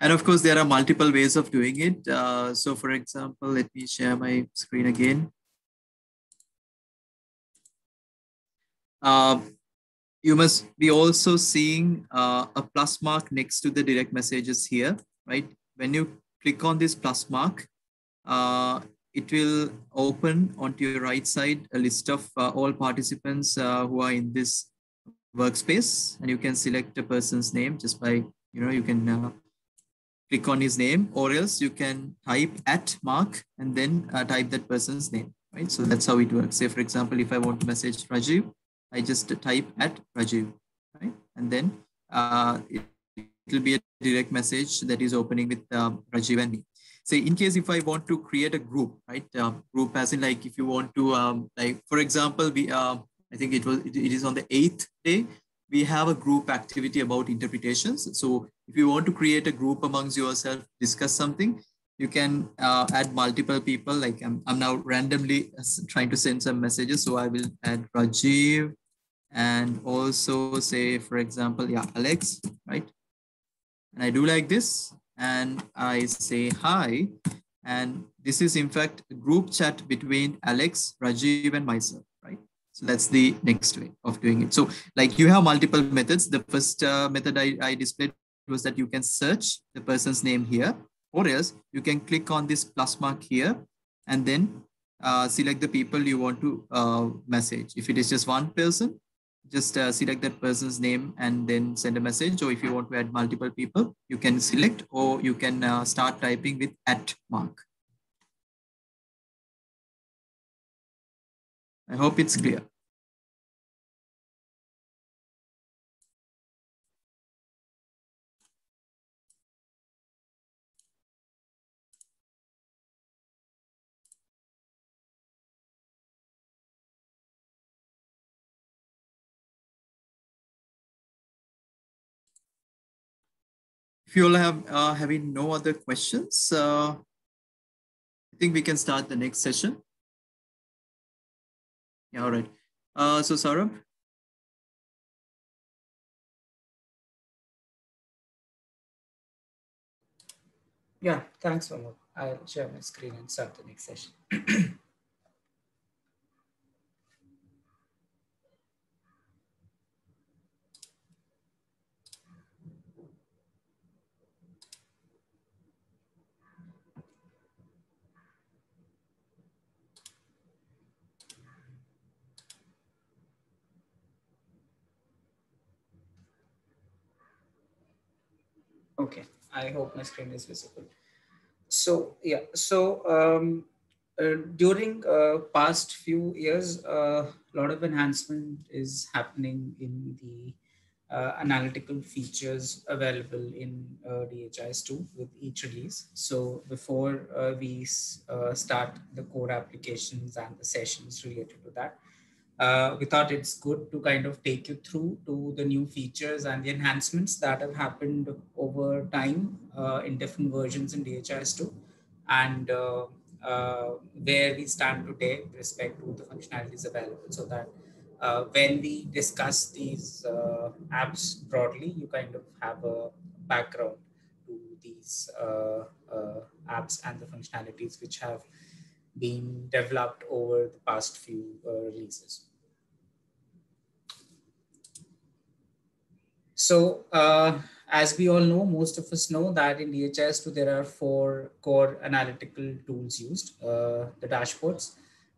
And of course, there are multiple ways of doing it. Uh, so for example, let me share my screen again. Uh, you must be also seeing uh, a plus mark next to the direct messages here, right? When you click on this plus mark, uh, it will open onto your right side a list of uh, all participants uh, who are in this workspace and you can select a person's name just by, you know, you can uh, click on his name or else you can type at mark and then uh, type that person's name, right? So that's how it works. Say, for example, if I want to message Rajiv, I just type at Rajiv, right? And then uh, it, will be a direct message that is opening with um, Rajiv and me. Say in case if I want to create a group, right? Um, group as in like if you want to, um, like for example, we, uh, I think it was, it, it is on the eighth day, we have a group activity about interpretations. So if you want to create a group amongst yourself, discuss something, you can uh, add multiple people. Like I'm, I'm now randomly trying to send some messages. So I will add Rajiv and also say, for example, yeah, Alex, right? And I do like this and I say hi. And this is in fact a group chat between Alex, Rajiv, and myself, right? So that's the next way of doing it. So like you have multiple methods. The first uh, method I, I displayed was that you can search the person's name here, or else you can click on this plus mark here and then uh, select the people you want to uh, message. If it is just one person, just uh, select that person's name and then send a message. Or if you want to add multiple people, you can select or you can uh, start typing with at mark. I hope it's clear. If you all have uh, having no other questions, uh, I think we can start the next session. Yeah, all right. Uh, so Saurabh. Yeah, thanks, Pamod. I'll share my screen and start the next session. Okay, I hope my screen is visible. So yeah, so um, uh, during uh, past few years, a uh, lot of enhancement is happening in the uh, analytical features available in uh, DHIS2 with each release. So before uh, we start the core applications and the sessions related to that, uh, we thought it's good to kind of take you through to the new features and the enhancements that have happened over time uh, in different versions in DHIS2 and uh, uh, where we stand today with respect to the functionalities available. So that uh, when we discuss these apps broadly, you kind of have a background to these apps and the functionalities which have been developed over the past few uh, releases. So uh, as we all know, most of us know that in DHIS2 there are four core analytical tools used, uh, the dashboards,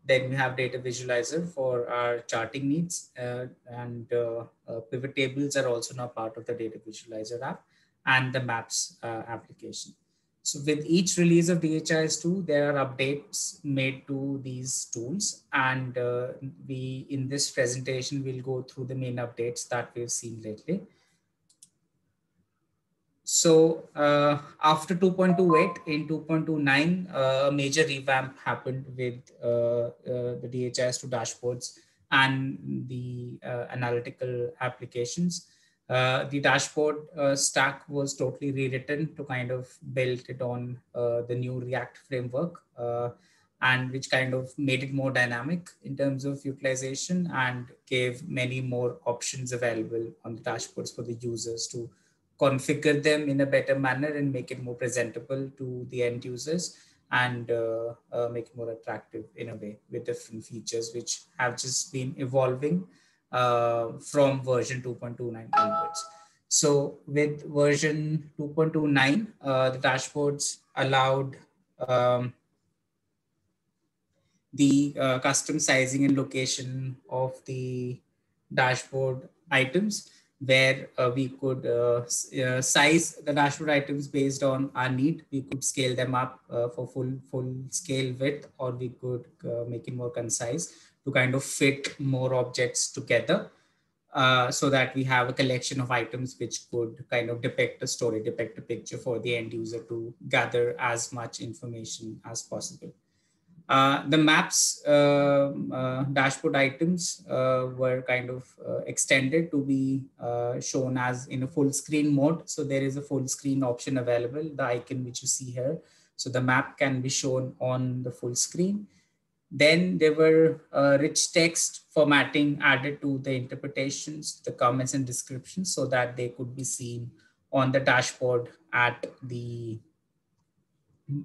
then we have data visualizer for our charting needs uh, and uh, uh, pivot tables are also now part of the data visualizer app and the maps application. So with each release of DHIS2, there are updates made to these tools. And uh, we, in this presentation, we'll go through the main updates that we've seen lately. So uh, after 2.28 in 2.29, uh, a major revamp happened with uh, uh the DHIS2 dashboards and the uh, analytical applications. Uh, the dashboard uh, stack was totally rewritten to kind of build it on uh, the new React framework uh, and which kind of made it more dynamic in terms of utilization and gave many more options available on the dashboards for the users to configure them in a better manner and make it more presentable to the end users and uh, make it more attractive in a way with different features which have just been evolving uh, from version 2.29 onwards. So with version 2.29, uh, the dashboards allowed um, the uh, custom sizing and location of the dashboard items where uh, we could uh, uh, size the dashboard items based on our need. We could scale them up uh, for full full scale width, or we could uh, make it more concise to kind of fit more objects together. Uh, so that we have a collection of items which could kind of depict a story, depict a picture for the end user to gather as much information as possible. Uh, the maps uh, uh, dashboard items uh, were kind of uh, extended to be shown as in a full screen mode. So there is a full screen option available, the icon which you see here. So the map can be shown on the full screen. Then there were uh, rich text formatting added to the interpretations, the comments and descriptions so that they could be seen on the dashboard at the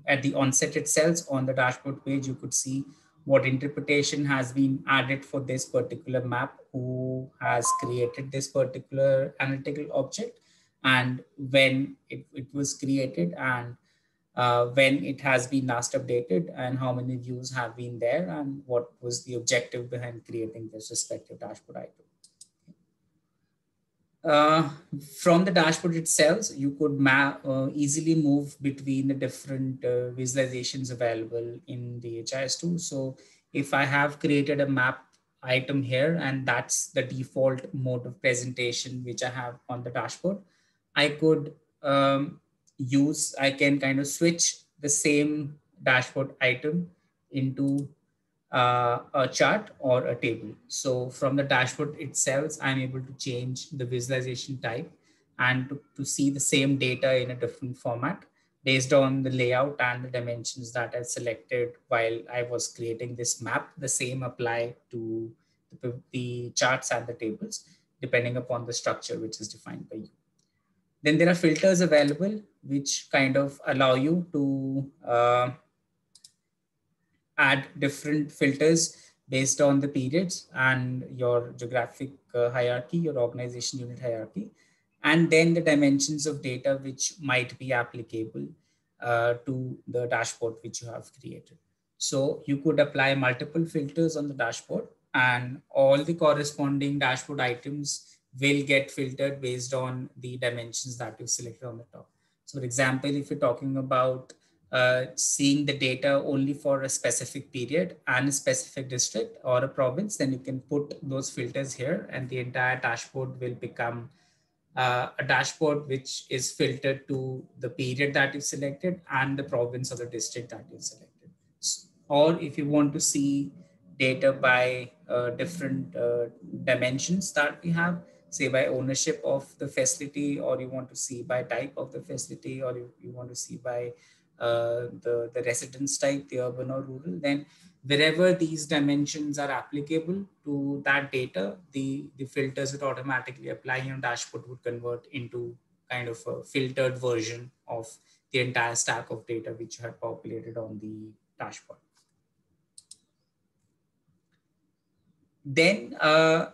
at the onset itself. On the dashboard page, you could see what interpretation has been added for this particular map, who has created this particular analytical object, and when it, it was created, and uh, when it has been last updated, and how many views have been there, and what was the objective behind creating this respective dashboard item. Uh, from the dashboard itself, you could map, uh, easily move between the different uh, visualizations available in DHIS2. So if I have created a map item here, and that's the default mode of presentation which I have on the dashboard, I could um, use, I can kind of switch the same dashboard item into uh, a chart or a table. So from the dashboard itself, I'm able to change the visualization type and to, to see the same data in a different format based on the layout and the dimensions that I selected while I was creating this map. The same apply to the, the charts and the tables, depending upon the structure which is defined by you. Then there are filters available, which kind of allow you to uh, add different filters based on the periods and your geographic uh, hierarchy, your organization unit hierarchy, and then the dimensions of data which might be applicable uh, to the dashboard which you have created. So you could apply multiple filters on the dashboard and all the corresponding dashboard items will get filtered based on the dimensions that you selected on the top. So for example, if you're talking about uh, seeing the data only for a specific period and a specific district or a province, then you can put those filters here and the entire dashboard will become uh, a dashboard which is filtered to the period that you selected and the province or the district that you selected. Or if you want to see data by uh, different uh, dimensions that we have, say by ownership of the facility, or you want to see by type of the facility, or you, you want to see by uh, the, the residence type, the urban or rural, then wherever these dimensions are applicable to that data, the, the filters that automatically apply on dashboard would convert into kind of a filtered version of the entire stack of data which you populated on the dashboard. Then uh,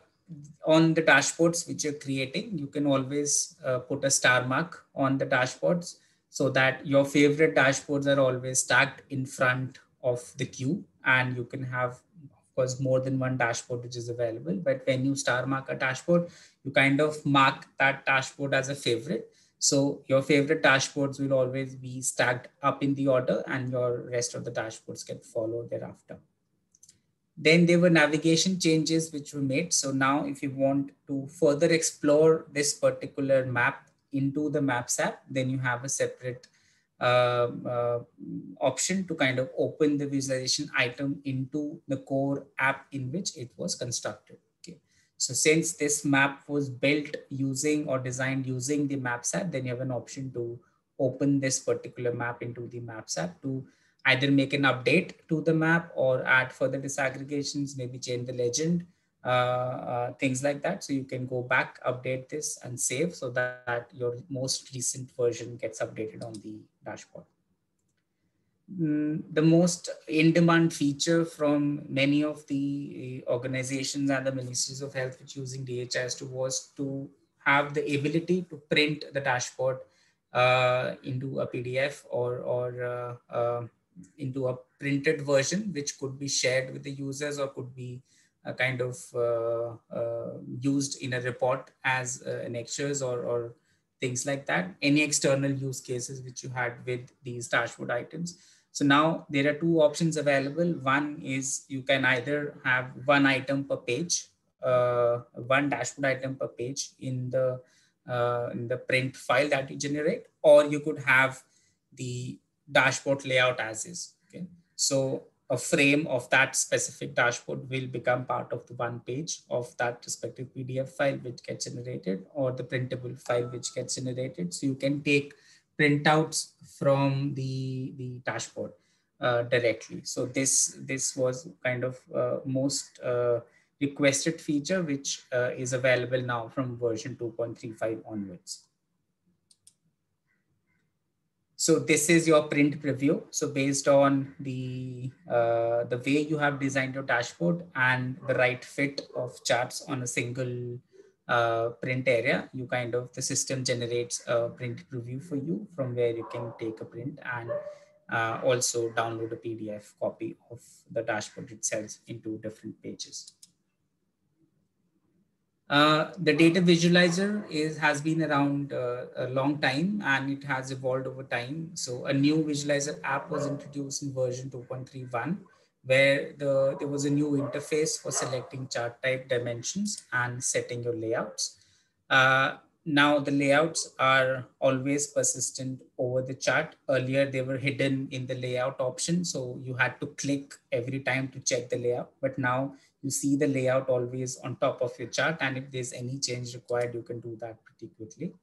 on the dashboards which you're creating, you can always uh, put a star mark on the dashboards so that your favorite dashboards are always stacked in front of the queue and you can have of course more than one dashboard which is available. But when you star mark a dashboard you kind of mark that dashboard as a favorite. So your favorite dashboards will always be stacked up in the order and your rest of the dashboards can follow thereafter then there were navigation changes which were made so now if you want to further explore this particular map into the Maps app, then you have a separate uh, uh, option to kind of open the visualization item into the core app in which it was constructed. Okay. So since this map was built using or designed using the Maps app, then you have an option to open this particular map into the Maps app to either make an update to the map or add further disaggregations, maybe change the legend uh, uh, things like that. So you can go back, update this and save so that, that your most recent version gets updated on the dashboard. Mm, the most in-demand feature from many of the organizations and the ministries of health which using DHIS2 was to have the ability to print the dashboard uh, into a PDF or, or uh, uh, into a printed version, which could be shared with the users or could be kind of uh, uh, used in a report as uh, annexures or, or things like that. Any external use cases which you had with these dashboard items. So now there are two options available. One is you can either have one item per page, uh, one dashboard item per page in the uh, in the print file that you generate, or you could have the dashboard layout as is. Okay, so a frame of that specific dashboard will become part of the one page of that respective PDF file which gets generated or the printable file which gets generated. So you can take printouts from the, the dashboard uh, directly. So this, this was kind of uh, most uh, requested feature which uh, is available now from version 2.35 onwards. So this is your print preview. So based on the, uh, the way you have designed your dashboard and the right fit of charts on a single uh, print area, you kind of, the system generates a print preview for you from where you can take a print and uh, also download a PDF copy of the dashboard itself into different pages. Uh, the data visualizer is has been around uh, a long time and it has evolved over time. So a new visualizer app was introduced in version 2.31 where the, there was a new interface for selecting chart type dimensions and setting your layouts. Uh, now the layouts are always persistent over the chart. Earlier they were hidden in the layout option. So you had to click every time to check the layout. But now you see the layout always on top of your chart. And if there's any change required, you can do that pretty quickly.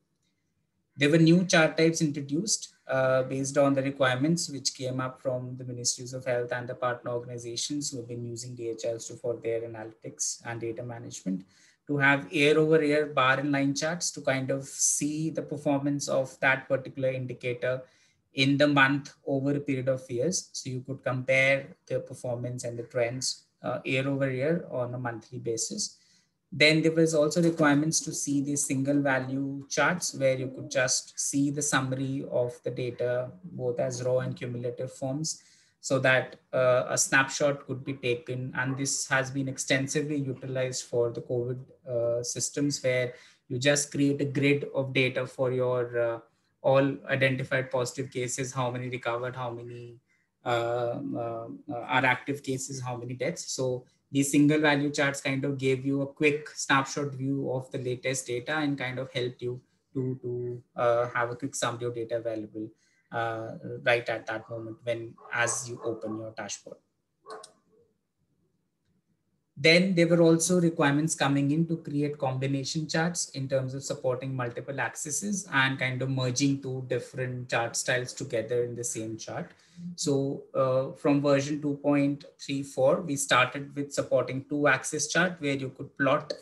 There were new chart types introduced uh, based on the requirements which came up from the Ministries of Health and the partner organizations who have been using DHIS2 for their analytics and data management to have year over year bar and line charts to kind of see the performance of that particular indicator in the month over a period of years. So you could compare the performance and the trends uh, year over year on a monthly basis. Then there was also requirements to see the single value charts where you could just see the summary of the data both as raw and cumulative forms so that uh, a snapshot could be taken. And this has been extensively utilized for the COVID uh, systems where you just create a grid of data for your uh, all identified positive cases, how many recovered, how many are active cases, how many deaths. So these single value charts kind of gave you a quick snapshot view of the latest data and kind of helped you to, to uh, have a quick summary of data available uh, right at that moment when as you open your dashboard. Then there were also requirements coming in to create combination charts in terms of supporting multiple axes and kind of merging two different chart styles together in the same chart. So uh, from version 2.34, we started with supporting two axis chart where you could plot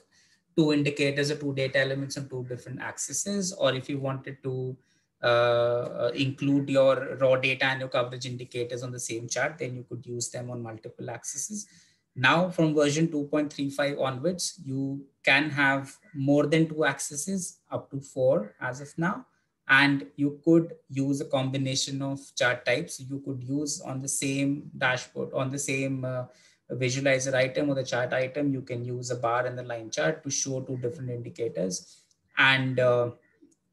two indicators or two data elements on two different axes. Or if you wanted to uh, include your raw data and your coverage indicators on the same chart, then you could use them on multiple axes. Now from version 2.35 onwards, you can have more than two accesses up to four as of now. And you could use a combination of chart types. You could use on the same dashboard, on the same uh, visualizer item or the chart item, you can use a bar and the line chart to show two different indicators. And uh,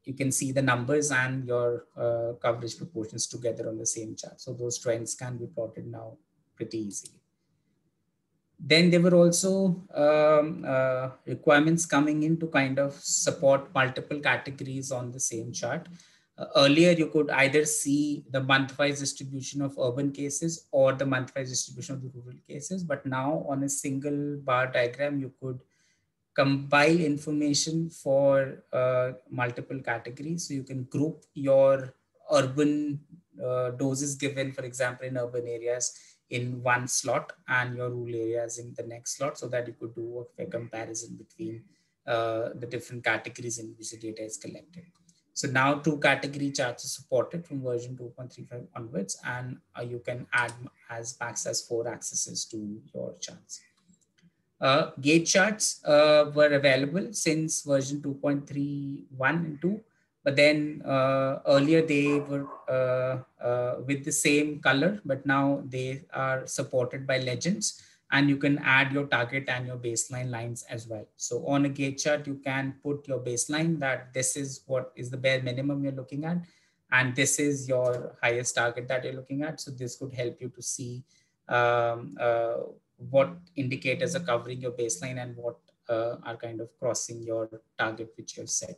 you can see the numbers and your uh, coverage proportions together on the same chart. So those trends can be plotted now pretty easily. Then there were also um, uh, requirements coming in to kind of support multiple categories on the same chart. Uh, earlier, you could either see the month-wise distribution of urban cases or the month-wise distribution of the rural cases. But now on a single bar diagram, you could compile information for uh, multiple categories. So you can group your urban uh, doses given, for example, in urban areas in one slot and your rule areas in the next slot so that you could do a comparison between uh, the different categories in which the data is collected. So now two category charts are supported from version 2.35 onwards, and uh, you can add as max as four accesses to your charts. Uh, gauge charts uh, were available since version 2.31 and 2, but then uh, earlier they were uh, uh, with the same color, but now they are supported by legends and you can add your target and your baseline lines as well. So on a gauge chart, you can put your baseline that this is what is the bare minimum you're looking at, and this is your highest target that you're looking at. So this could help you to see um, uh, what indicators are covering your baseline and what uh, are kind of crossing your target which you've set.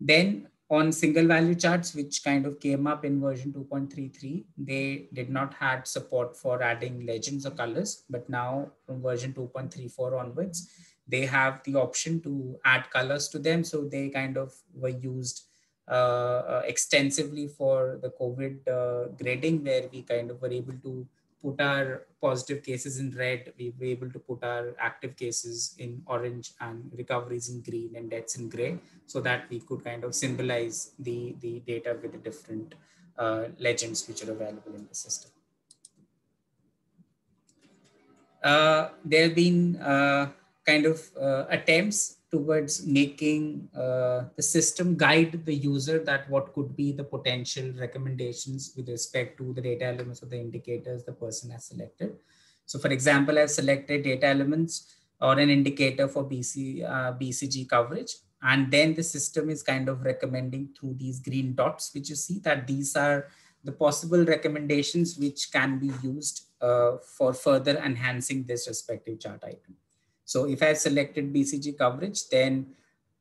Then on single value charts, which kind of came up in version 2.33, they did not had support for adding legends or colors, but now from version 2.34 onwards, they have the option to add colors to them. So they kind of were used uh, uh, extensively for the COVID uh, grading, where we kind of were able to put our positive cases in red, we were able to put our active cases in orange and recoveries in green and deaths in gray so that we could kind of symbolize the, the data with the different uh, legends which are available in the system. Uh, there have been uh, kind of uh, attempts towards making uh, the system guide the user that what could be the potential recommendations with respect to the data elements or the indicators the person has selected. So for example, I've selected data elements or an indicator for BC, uh, BCG coverage. And then the system is kind of recommending through these green dots, which you see that these are the possible recommendations which can be used uh, for further enhancing this respective chart item. So if I selected BCG coverage, then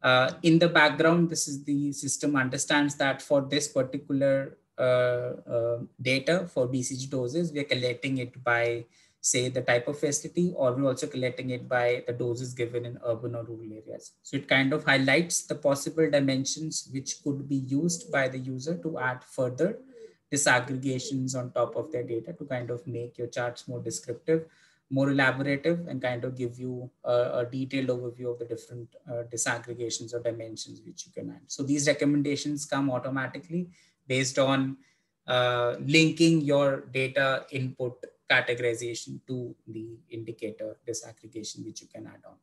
uh, in the background, this is the system understands that for this particular uh, uh, data for BCG doses, we are collecting it by say the type of facility or we're also collecting it by the doses given in urban or rural areas. So it kind of highlights the possible dimensions which could be used by the user to add further disaggregations on top of their data to kind of make your charts more descriptive more elaborative and kind of give you a, a detailed overview of the different uh, disaggregations or dimensions which you can add. So these recommendations come automatically based on uh, linking your data input categorization to the indicator disaggregation which you can add on.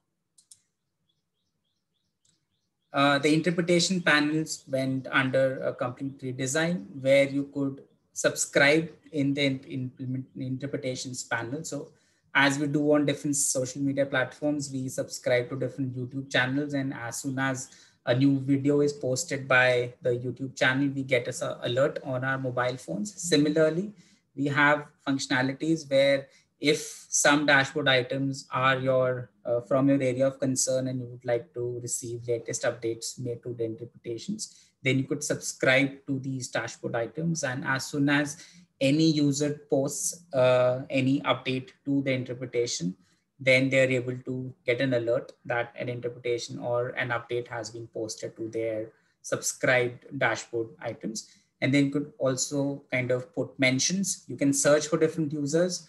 Uh, the interpretation panels went under a complete redesign where you could subscribe in the implement interpretations panel. So as we do on different social media platforms, we subscribe to different YouTube channels. And as soon as a new video is posted by the YouTube channel, we get a alert on our mobile phones. Similarly, we have functionalities where if some dashboard items are your uh, from your area of concern and you would like to receive latest updates made to the interpretations, then you could subscribe to these dashboard items. And as soon as any user posts uh, any update to the interpretation, then they're able to get an alert that an interpretation or an update has been posted to their subscribed dashboard items. And then you could also kind of put mentions. You can search for different users,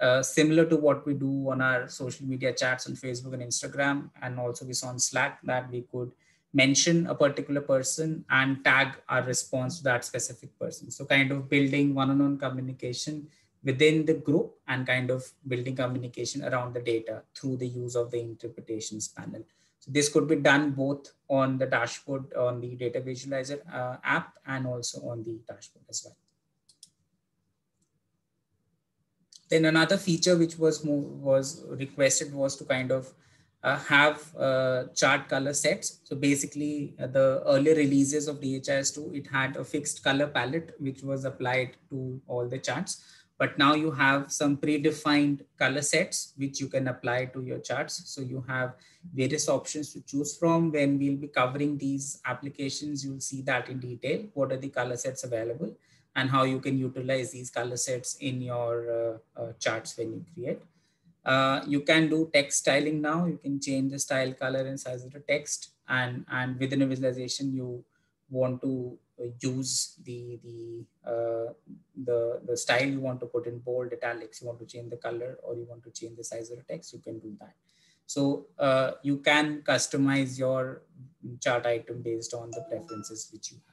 uh, similar to what we do on our social media chats on Facebook and Instagram. And also we saw on Slack that we could mention a particular person and tag our response to that specific person. So kind of building one-on-one communication within the group and kind of building communication around the data through the use of the interpretations panel. So this could be done both on the dashboard on the data visualizer uh, app and also on the dashboard as well. Then another feature which was more, was requested was to kind of uh, have uh, chart color sets. So basically uh, the earlier releases of DHIS2, it had a fixed color palette, which was applied to all the charts. But now you have some predefined color sets, which you can apply to your charts. So you have various options to choose from. When we'll be covering these applications, you'll see that in detail. What are the color sets available and how you can utilize these color sets in your uh, uh, charts when you create. Uh, you can do text styling now. You can change the style, color, and size of the text. And, and within a visualization, you want to use the, the, uh, the, the style you want to put in bold, italics, you want to change the color or you want to change the size of the text, you can do that. So uh, you can customize your chart item based on the preferences which you have.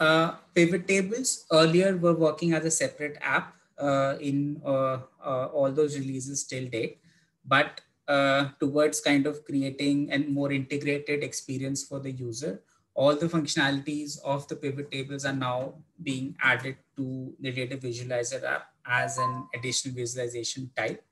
Uh, pivot tables earlier were working as a separate app uh, in uh, uh all those releases till date, but uh, towards kind of creating a more integrated experience for the user, all the functionalities of the pivot tables are now being added to the data visualizer app as an additional visualization type.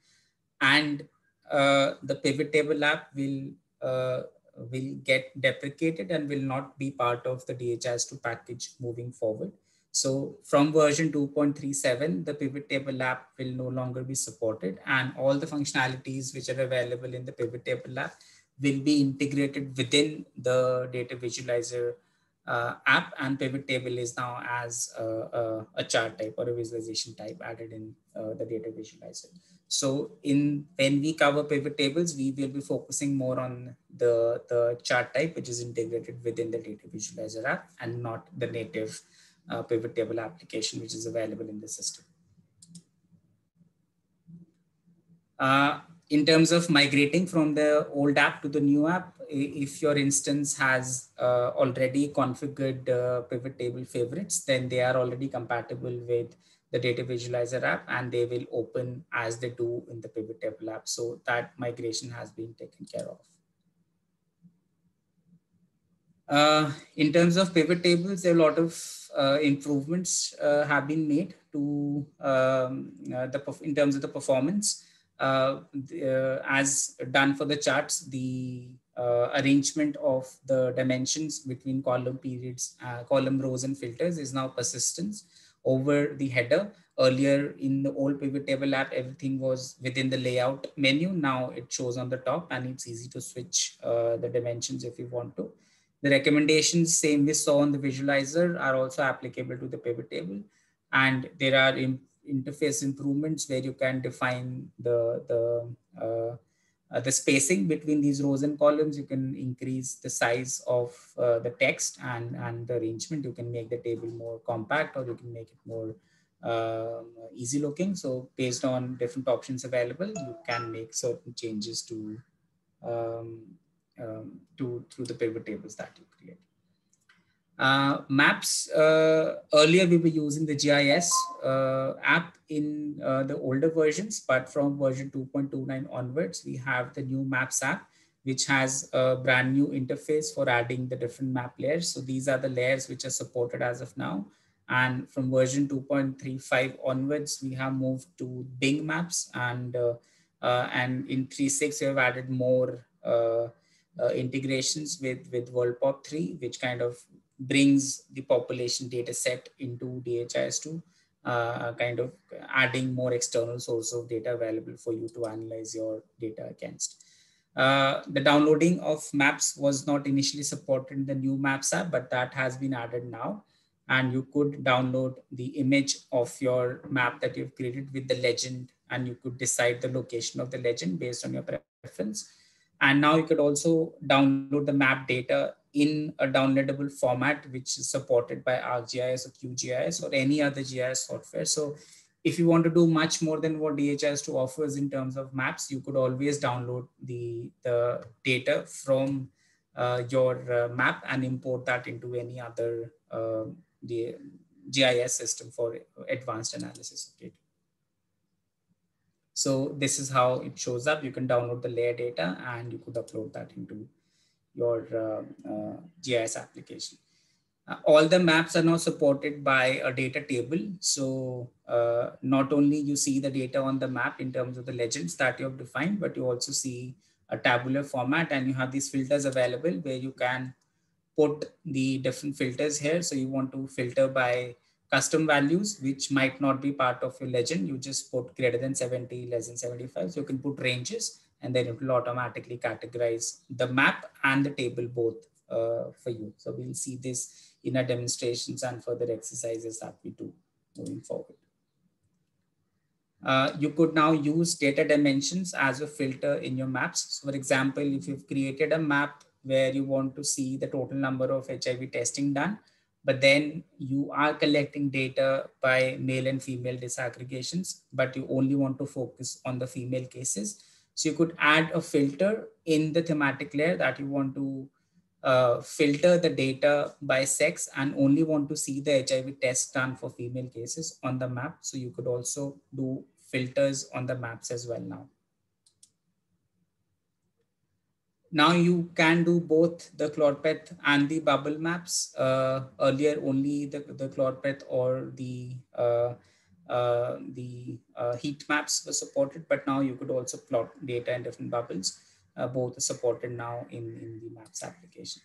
And uh, the pivot table app will uh, will get deprecated and will not be part of the DHIS2 package moving forward. So from version 2.37, the pivot table app will no longer be supported and all the functionalities which are available in the pivot table app will be integrated within the data visualizer uh, app and pivot table is now as a, a, a, chart type or a visualization type added in uh, the data visualizer. So in when we cover pivot tables, we will be focusing more on the, the chart type, which is integrated within the data visualizer app and not the native uh, pivot table application, which is available in the system. Uh, in terms of migrating from the old app to the new app, if your instance has uh, already configured uh, pivot table favorites, then they are already compatible with the data visualizer app and they will open as they do in the pivot table app. So that migration has been taken care of. Uh, in terms of pivot tables, a lot of uh, improvements uh, have been made to um, uh, the in terms of the performance. Uh, the, as done for the charts, the Uh, arrangement of the dimensions between column periods, uh, column rows and filters is now persistence over the header. Earlier in the old pivot table app, everything was within the layout menu. Now it shows on the top and it's easy to switch uh, the dimensions if you want to. The recommendations, same we saw on the visualizer, are also applicable to the pivot table. And there are interface improvements where you can define the, the, uh, uh, the spacing between these rows and columns. You can increase the size of uh, the text and, and the arrangement. You can make the table more compact or you can make it more um, easy looking. So based on different options available, you can make certain changes to um, um, to through the pivot tables that you create. Uh, maps, uh, earlier we were using the GIS uh, app in uh, the older versions, but from version 2.29 onwards, we have the new Maps app, which has a brand new interface for adding the different map layers. So these are the layers which are supported as of now. And from version 2.35 onwards, we have moved to Bing Maps and, uh, uh, and in 3.6, we have added more uh, integrations with, with WorldPop 3, which kind of brings the population data set into DHIS2, uh, kind of adding more external source of data available for you to analyze your data against. Uh, the downloading of maps was not initially supported in the new maps app, but that has been added now. And you could download the image of your map that you've created with the legend, and you could decide the location of the legend based on your preference. And now you could also download the map data in a downloadable format, which is supported by ArcGIS or QGIS or any other GIS software. So if you want to do much more than what DHIS2 offers in terms of maps, you could always download the, the data from uh, your uh, map and import that into any other uh, the GIS system for advanced analysis of data. So this is how it shows up. You can download the layer data and you could upload that into your uh, uh, GIS application. Uh, all the maps are now supported by a data table. So not only you see the data on the map in terms of the legends that you have defined, but you also see a tabular format and you have these filters available where you can put the different filters here. So you want to filter by custom values, which might not be part of your legend. You just put greater than 70, less than 75. So you can put ranges and then it will automatically categorize the map and the table both uh, for you. So we'll see this in our demonstrations and further exercises that we do moving forward. Uh, you could now use data dimensions as a filter in your maps. So for example, if you've created a map where you want to see the total number of HIV testing done, but then you are collecting data by male and female disaggregations, but you only want to focus on the female cases. So you could add a filter in the thematic layer that you want to uh, filter the data by sex and only want to see the HIV test done for female cases on the map. So you could also do filters on the maps as well now. Now you can do both the Choropleth and the bubble maps. Uh, earlier, only the, the Choropleth or the uh, uh, the uh, heat maps were supported, but now you could also plot data in different bubbles. Uh, both are supported now in, in the maps application.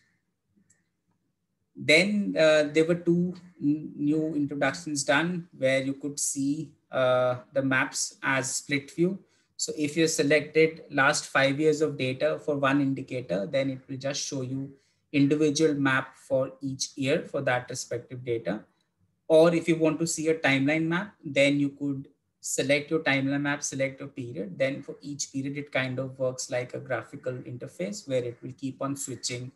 Then uh, there were two new introductions done where you could see the maps as split view so if you selected last five years of data for one indicator, then it will just show you individual map for each year for that respective data. Or if you want to see a timeline map, then you could select your timeline map, select a period. Then for each period, it kind of works like a graphical interface where it will keep on switching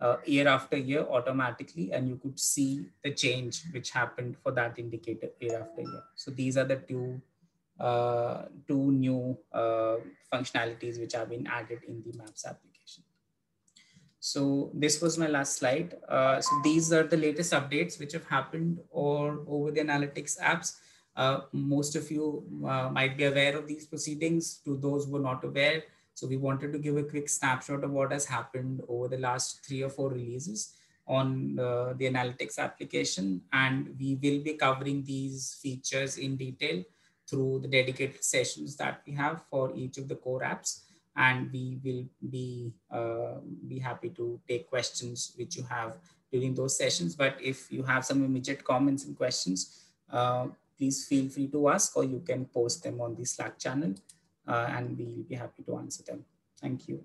uh, year after year automatically. And you could see the change which happened for that indicator year after year. So these are the two uh, two new uh, functionalities which have been added in the maps application. So this was my last slide. Uh, so these are the latest updates which have happened or over the analytics apps. Uh, most of you uh, might be aware of these proceedings. To those who are not aware, so we wanted to give a quick snapshot of what has happened over the last three or four releases on uh, the analytics application. And we will be covering these features in detail through the dedicated sessions that we have for each of the core apps. And we will be, uh, be happy to take questions which you have during those sessions. But if you have some immediate comments and questions, uh, please feel free to ask or you can post them on the Slack channel uh, and we'll be happy to answer them. Thank you.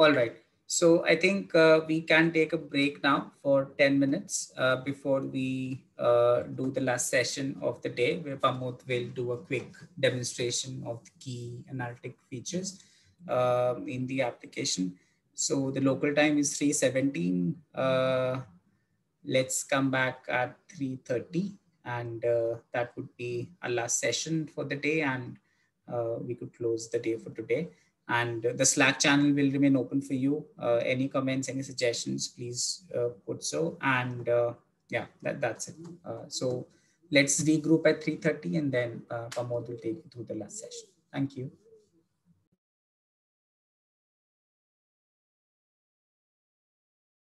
All right. So I think uh, we can take a break now for 10 minutes uh, before we uh, do the last session of the day where Pamod will do a quick demonstration of the key analytic features um, in the application. So the local time is 317. Uh, let's come back at 3.30 and uh, that would be our last session for the day and uh, we could close the day for today and the Slack channel will remain open for you. Uh, any comments, any suggestions, please uh, put so. And uh, yeah, that, that's it. Uh, so let's regroup at 3.30 and then uh, Pamod will take you through the last session. Thank you.